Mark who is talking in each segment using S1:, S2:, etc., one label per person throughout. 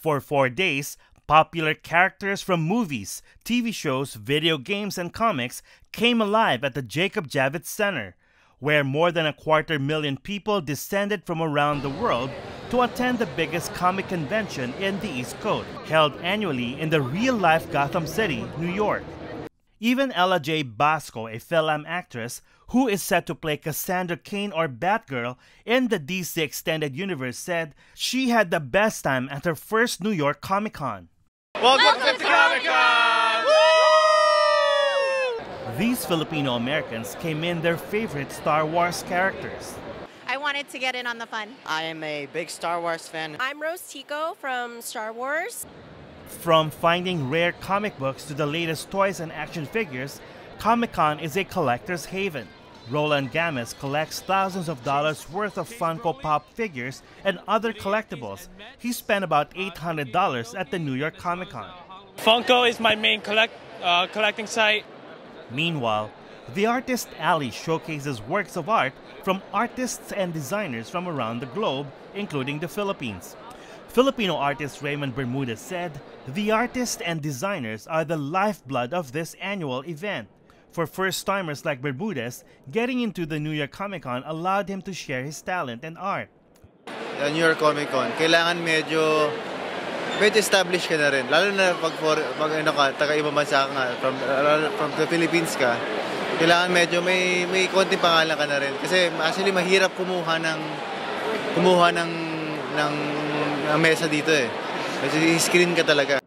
S1: For four days, popular characters from movies, TV shows, video games, and comics came alive at the Jacob Javits Center, where more than a quarter million people descended from around the world to attend the biggest comic convention in the East Coast, held annually in the real-life Gotham City, New York. Even Ella Jay Basco, a film actress who is set to play Cassandra Cain or Batgirl in the DC Extended Universe, said she had the best time at her first New York Comic Con.
S2: Welcome, Welcome to Comic Con!
S1: These Filipino Americans came in their favorite Star Wars characters.
S3: I wanted to get in on the fun.
S4: I am a big Star Wars fan.
S5: I'm Rose Tico from Star Wars.
S1: From finding rare comic books to the latest toys and action figures, Comic Con is a collector's haven. Roland Gamis collects thousands of dollars worth of Funko Pop figures and other collectibles. He spent about $800 at the New York Comic Con.
S2: Funko is my main collect, uh, collecting site.
S1: Meanwhile, the Artist Alley showcases works of art from artists and designers from around the globe, including the Philippines. Filipino artist Raymond Bermudez said, The artists and designers are the lifeblood of this annual event. For first-timers like Bermudez, getting into the New York Comic Con allowed him to share his talent and art.
S6: The New York Comic Con, kailangan medyo medyo established ka na rin. Lalo na pag, for, pag ano ka, taga-ibang bansa ka from, from the Philippines ka, kailangan medyo may, may konting pangalan ka na rin. Kasi actually mahirap kumuha ng kumuha ng ng, mesa dito eh. Kasi screen ka talaga.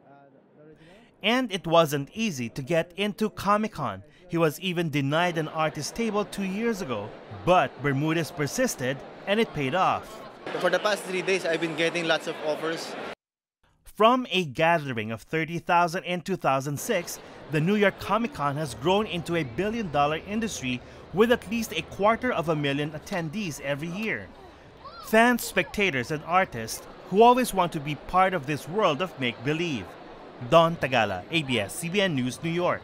S1: And it wasn't easy to get into Comic Con. He was even denied an artist table two years ago. But Bermudez persisted and it paid off.
S6: For the past three days, I've been getting lots of offers.
S1: From a gathering of 30,000 in 2006, the New York Comic Con has grown into a billion dollar industry with at least a quarter of a million attendees every year. Fans, spectators, and artists who always want to be part of this world of make believe. Don Tagala, ABS CBN News, New York.